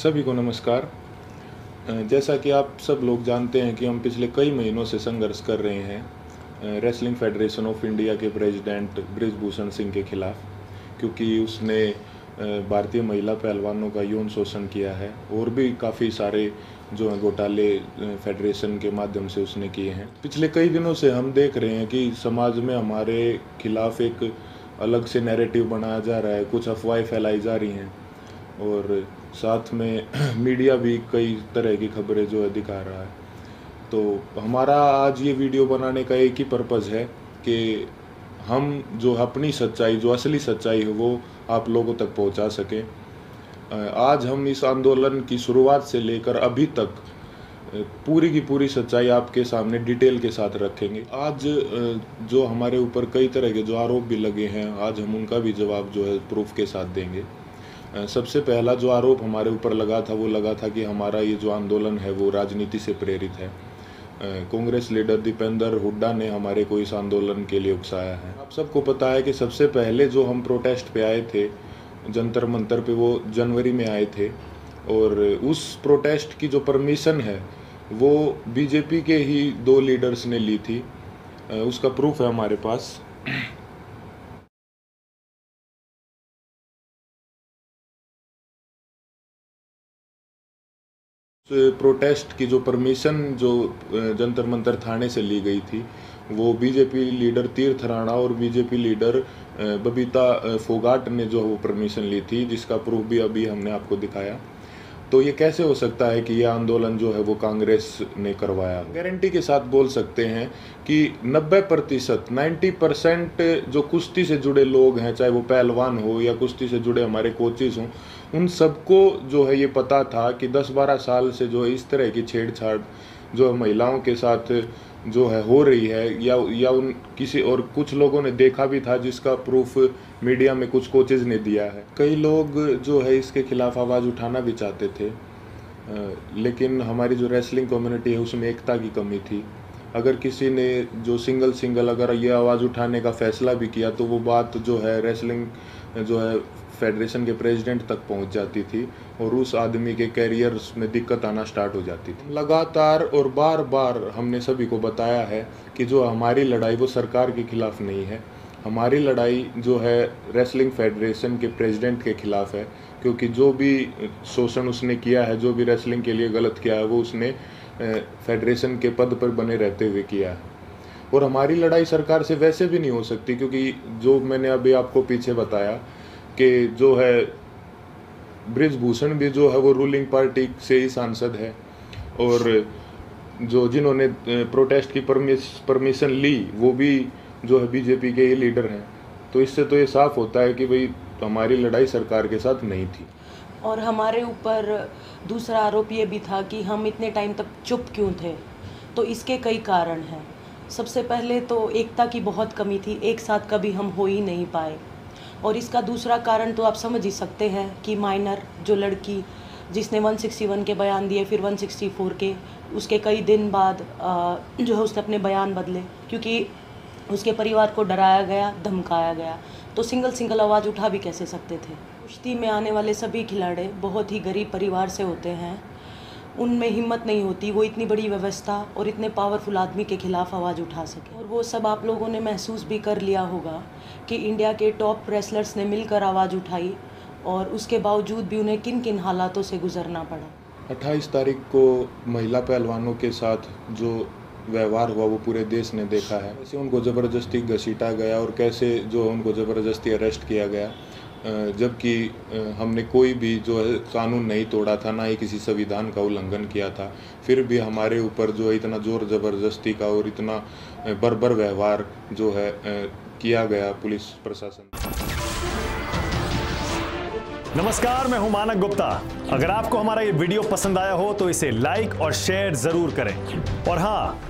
सभी को नमस्कार। जैसा कि आप सब लोग जानते हैं कि हम पिछले कई महीनों से संघर्ष कर रहे हैं रेसलिंग फेडरेशन ऑफ़ इंडिया के प्रेसिडेंट ब्रिजभूषण सिंह के खिलाफ, क्योंकि उसने भारतीय महिला पहलवानों का यौन शोषण किया है, और भी काफ़ी सारे जो हैं घोटाले फेडरेशन के माध्यम से उसने किए हैं। पिछले कई दिनों से हम देख रहे हैं कि समाज में हमारे खिलाफ एक अलग से नैरेटिव बनाया जा रहा है, कुछ अफवाहें फैलाई जा रही हैं, और साथ में मीडिया भी कई तरह की खबरें जो है दिखा रहा है। तो हमारा आज ये वीडियो बनाने का एक ही पर्पज़ है कि हम जो अपनी सच्चाई, जो असली सच्चाई है वो आप लोगों तक पहुँचा सकें। आज हम इस आंदोलन की शुरुआत से लेकर अभी तक पूरी की पूरी सच्चाई आपके सामने डिटेल के साथ रखेंगे। आज जो हमारे ऊपर कई तरह के जो आरोप भी लगे हैं, आज हम उनका भी जवाब जो है प्रूफ के साथ देंगे। सबसे पहला जो आरोप हमारे ऊपर लगा था, वो लगा था कि हमारा ये जो आंदोलन है, वो राजनीति से प्रेरित है। कांग्रेस लीडर दीपेंद्र हुड्डा ने हमारे को इस आंदोलन के लिए उकसाया है। आप सबको पता है कि सबसे पहले जो हम प्रोटेस्ट पे आए थे, जंतर मंतर पे वो जनवरी में आए थे, और उस प्रोटेस्ट की जो परमिशन है, वो बीजेपी के ही दो लीडर्स ने ली थी। उसका प्रूफ है हमारे पास। प्रोटेस्ट की जो परमिशन जो जंतर मंतर थाने से ली गई थी, वो बीजेपी लीडर तीर्थ राणा और बीजेपी लीडर बबीता फोगाट ने जो वो परमिशन ली थी, जिसका प्रूफ भी अभी हमने आपको दिखाया। तो ये कैसे हो सकता है कि ये आंदोलन जो है वो कांग्रेस ने करवाया गारंटी के साथ बोल सकते हैं कि 90 प्रतिशत, नाइन्टी परसेंट जो कुश्ती से जुड़े लोग हैं, चाहे वो पहलवान हो या कुश्ती से जुड़े हमारे कोचिज हों उन सबको जो है ये पता था कि 10-12 साल से जो है इस तरह की छेड़छाड़ जो है महिलाओं के साथ जो है हो रही है, या या उन किसी और कुछ लोगों ने देखा भी था जिसका प्रूफ मीडिया में कुछ कोचेज ने दिया है। कई लोग जो है इसके खिलाफ आवाज़ उठाना भी चाहते थे लेकिन हमारी जो रेसलिंग कम्युनिटी है उसमें एकता की कमी थी। अगर किसी ने जो सिंगल सिंगल अगर ये आवाज़ उठाने का फैसला भी किया तो वो बात जो है रेसलिंग जो है फेडरेशन के प्रेसिडेंट तक पहुँच जाती थी और उस आदमी के कैरियर में दिक्कत आना स्टार्ट हो जाती थी। लगातार और बार बार हमने सभी को बताया है कि जो हमारी लड़ाई, वो सरकार के खिलाफ नहीं है। हमारी लड़ाई जो है रेसलिंग फेडरेशन के प्रेसिडेंट के खिलाफ है, क्योंकि जो भी शोषण उसने किया है, जो भी रेसलिंग के लिए गलत किया है, वो उसने फेडरेशन के पद पर बने रहते हुए किया है। और हमारी लड़ाई सरकार से वैसे भी नहीं हो सकती, क्योंकि जो मैंने अभी आपको पीछे बताया कि जो है ब्रिजभूषण भी जो है वो रूलिंग पार्टी से ही सांसद है। और जो जिन्होंने प्रोटेस्ट की परमिश परमिशन ली, वो भी जो है बीजेपी के ही लीडर हैं। तो इससे तो ये साफ़ होता है कि भाई, हमारी लड़ाई सरकार के साथ नहीं थी। और हमारे ऊपर दूसरा आरोप ये भी था कि हम इतने टाइम तक चुप क्यों थे? तो इसके कई कारण हैं। सबसे पहले तो एकता की बहुत कमी थी, एक साथ कभी हम हो ही नहीं पाए। और इसका दूसरा कारण तो आप समझ ही सकते हैं कि माइनर जो लड़की जिसने 161 के बयान दिए, फिर 164 के, उसके कई दिन बाद जो है उसने अपने बयान बदले, क्योंकि उसके परिवार को डराया गया, धमकाया गया। तो सिंगल सिंगल आवाज़ उठा भी कैसे सकते थे? कुश्ती में आने वाले सभी खिलाड़ी बहुत ही गरीब परिवार से होते हैं। उनमें हिम्मत नहीं होती, वो इतनी बड़ी व्यवस्था और इतने पावरफुल आदमी के खिलाफ आवाज़ उठा सके। और वो सब आप लोगों ने महसूस भी कर लिया होगा कि इंडिया के टॉप रेसलर्स ने मिलकर आवाज़ उठाई और उसके बावजूद भी उन्हें किन किन हालातों से गुजरना पड़ा। 28 तारीख को महिला पहलवानों के साथ जो व्यवहार हुआ, वो पूरे देश ने देखा है। कैसे उनको ज़बरदस्ती घसीटा गया और कैसे जो उनको ज़बरदस्ती अरेस्ट किया गया? जबकि हमने कोई भी जो है कानून नहीं तोड़ा था, ना ही किसी संविधान का उल्लंघन किया था। फिर भी हमारे ऊपर जो है इतना ज़ोर ज़बरदस्ती का और इतना बर्बर व्यवहार जो है किया गया पुलिस प्रशासन। नमस्कार, मैं हूँ मानक गुप्ता। अगर आपको हमारा ये वीडियो पसंद आया हो तो इसे लाइक और शेयर ज़रूर करें। और हाँ